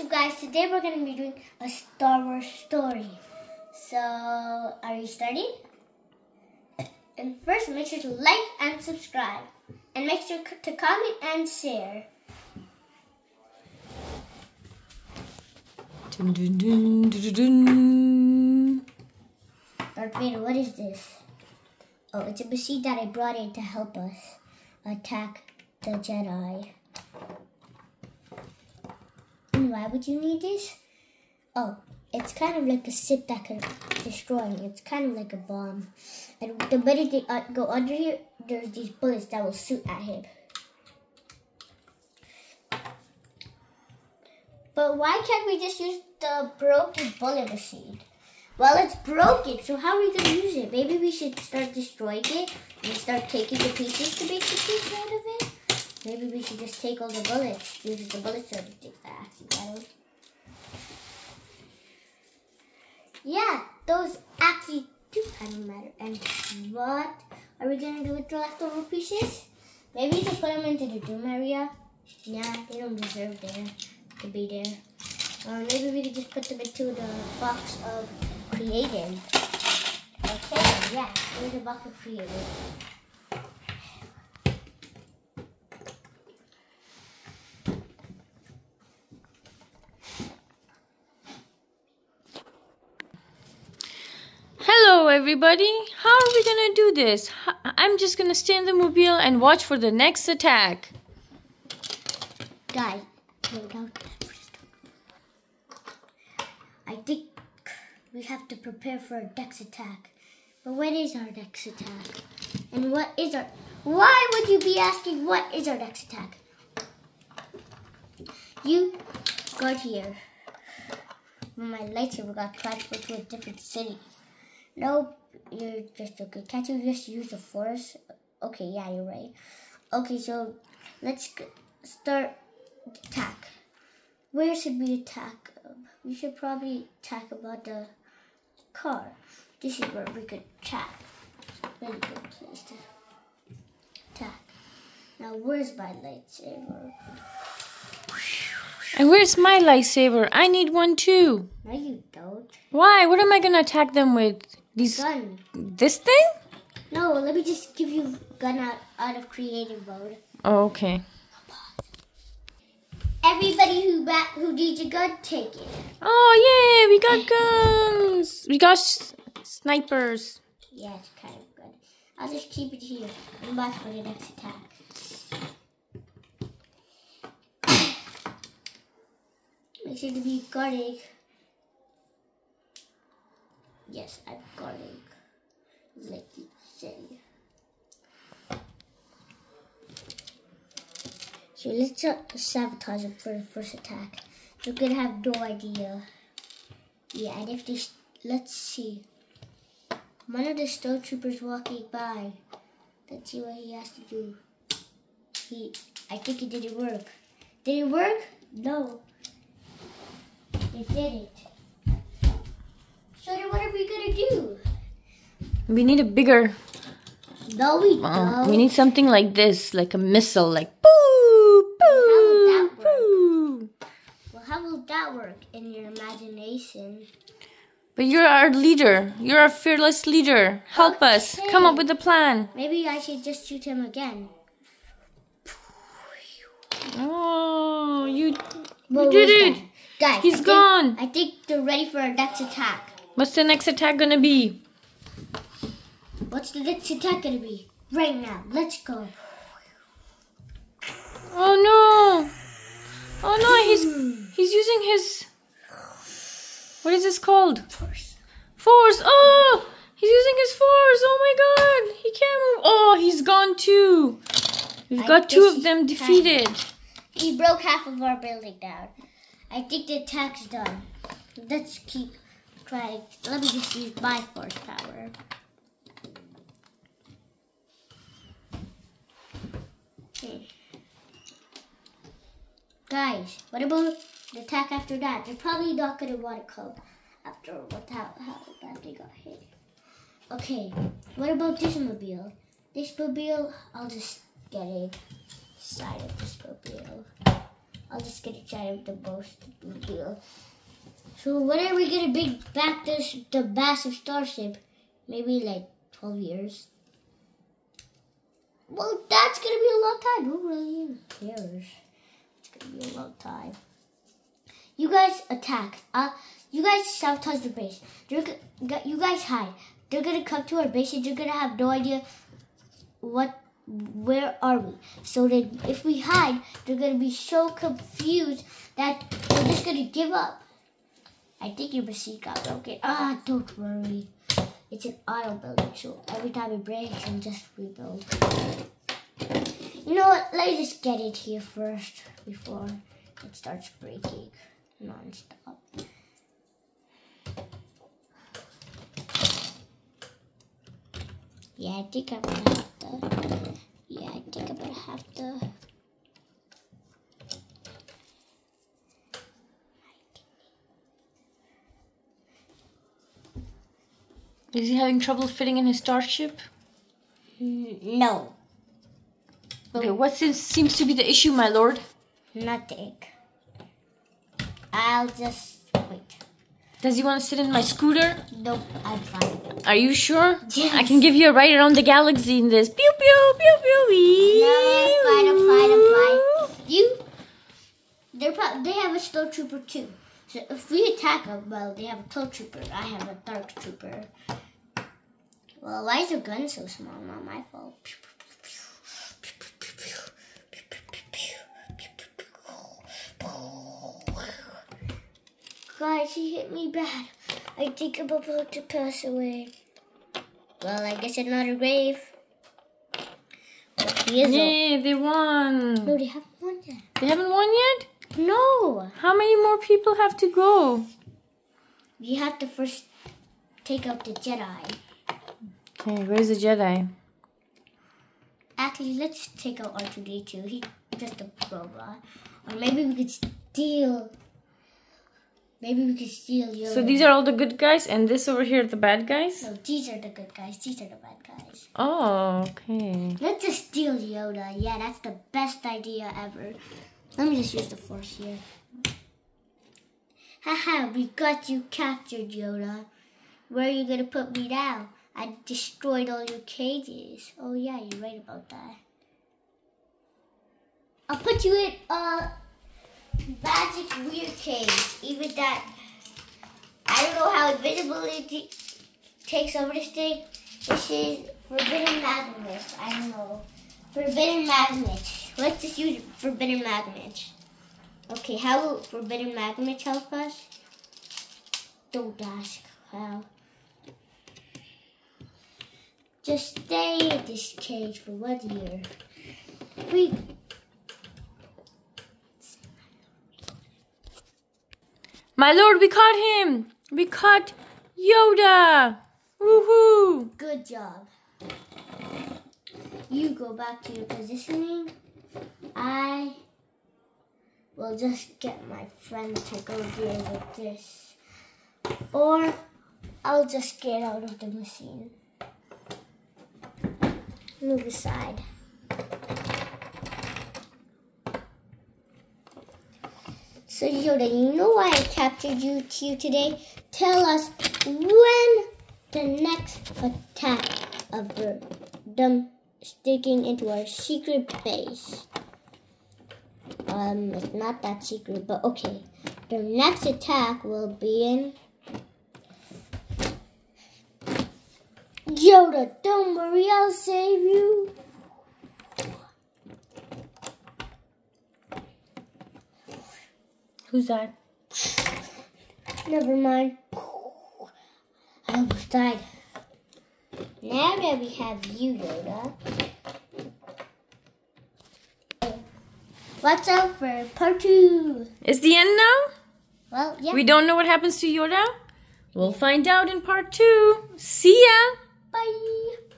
So guys, today we're going to be doing a Star Wars story. So, are you starting? And first, make sure to like and subscribe. And make sure to comment and share. Dun, dun, dun, dun, dun, dun. Darth Vader, what is this? Oh, it's a machine that I brought in to help us attack the Jedi. Why would you need this? Oh, it's kind of like a ship that can destroy. It's kind of like a bomb. And the minute they uh, go under here, there's these bullets that will shoot at him. But why can't we just use the broken bullet machine? Well, it's broken, so how are we going to use it? Maybe we should start destroying it and start taking the pieces to make the piece out of it? Maybe we should just take all the bullets, use the bullets are the fast battle. Yeah, those actually do kind of matter. And what are we going to do with the leftover pieces? Maybe we can put them into the Doom area. Yeah, they don't deserve there to be there. Or maybe we could just put them into the box of creative. Okay, yeah, here's a box of creative. Everybody. How are we gonna do this? I'm just gonna stay in the mobile and watch for the next attack. Guys, I think we have to prepare for a Dex attack. But what is our Dex attack? And what is our... Why would you be asking what is our Dex attack? You got here. My lightsaber got transferred to a different city. Nope, you're just okay. Can't you just use the force? Okay, yeah, you're right. Okay, so let's start attack. Where should we attack? We should probably attack about the car. This is where we could attack. Really good place to attack. Now, where's my lightsaber? And where's my lightsaber? I need one too. No, you don't. Why? What am I gonna attack them with? These Gun. this thing? No, let me just give you gun out, out of creative mode. Oh, okay. Everybody who bat, who needs a gun, take it. Oh yeah, we got guns. We got s- snipers. Yeah, it's kind of good. I'll just keep it here and watch for the next attack. Make sure to be guarding. Yes, I'm guarding. Let you say. So let's sabotage him for the first attack. You're gonna have no idea. Yeah, and if this, let's see. One of the snowtroopers walking by. Let's see what he has to do. He, I think it didn't work. Did it work? No. It didn't. So then what are we gonna do? We need a bigger. No, we Um, don't. we need something like this, like a missile, like boo, boo, boo. well, how will that work in your imagination? But you're our leader. You're our fearless leader. Help us. Come up with a plan. Maybe I should just shoot him again. Oh, you What did it. Guys, He's I think- gone. I think they're ready for our next attack. What's the next attack gonna be? What's the next attack gonna be? Right now, let's go. Oh no! Oh no! He's hmm. he's using his what is this called? Force. Force! Oh! He's using his force! Oh my god! He can't move! Oh, he's gone too! We've I got two of them defeated. He broke half of our building down. I think the attack's done. Let's keep trying. Let me just use my force power. Okay. Guys, what about the attack after that? They're probably not gonna want to come after what how, how they got hit. Okay, what about this mobile? This mobile, I'll just get inside of this mobile. I'll just get a side of the most deal. So when are we gonna bring back this the massive starship? Maybe like twelve years. Well, that's gonna be a long time. Who really cares? It's gonna be a long time. You guys attack. Uh, you guys sabotage the base. G- you guys hide. They're gonna come to our base and you're gonna have no idea what where are we? So then if we hide, they're gonna be so confused that they're just gonna give up. I think your machine got broken. Ah, don't worry. It's an auto building, so every time it breaks, and just rebuild. You know what? Let me just get it here first before it starts breaking non-stop. Yeah, I think I'm gonna have to. Yeah, I think I'm gonna have to. Is he having trouble fitting in his starship? No, Okay, what seems, seems to be the issue, my lord? nothing. I'll just wait. Does he want to sit in my scooter? Nope, I'm fine. Are you sure? Yes. I can give you a ride around the galaxy in this. Pew pew pew pew. wee. No, I'm fine, I'm fine, I'm fine. You, they're pro- they have a snow trooper too. So if we attack them, well, they have a clone trooper. I have a dark trooper. Well, why is your gun so small? Not my fault. Guys, he hit me bad. I think I'm about to pass away. Well, I guess another grave. But he is Yay, they won. No, they haven't won yet. They haven't won yet? No! How many more people have to go? We have to first take out the Jedi. Okay, where's the Jedi? Actually, let's take out R2D2. He's just a robot. Or maybe we could steal. Maybe we could steal Yoda. So these are all the good guys, and this over here the bad guys? No, these are the good guys. These are the bad guys. Oh, okay. Let's just steal Yoda. Yeah, that's the best idea ever. Let me just use the Force here. Haha, we got you captured, Yoda. Where are you gonna put me now? I destroyed all your cages. Oh yeah, you're right about that. I'll put you in a magic weird cage. Even that, I don't know how invisibility takes over this thing. This is forbidden magnet. I don't know. Forbidden magnet. Let's just use forbidden magnet. Okay, how will forbidden magnet help us? Don't ask how. Just stay in this cage for one year. We My lord, we caught him! We caught Yoda! Woohoo! good job. You go back to your positioning. I will just get my friend to go deal with this. Or I'll just get out of the machine. Move aside. So Yoda, you know why I captured you you today? Tell us when the next attack of the sticking into our secret base. Um, it's not that secret, but okay. The next attack will be in. Yoda, don't worry, I'll save you. Who's that? Never mind. I almost died. Now that we have you, Yoda. Watch out for part two. Is the end now? Well, yeah. We don't know what happens to Yoda? We'll find out in part two. See ya! Bye.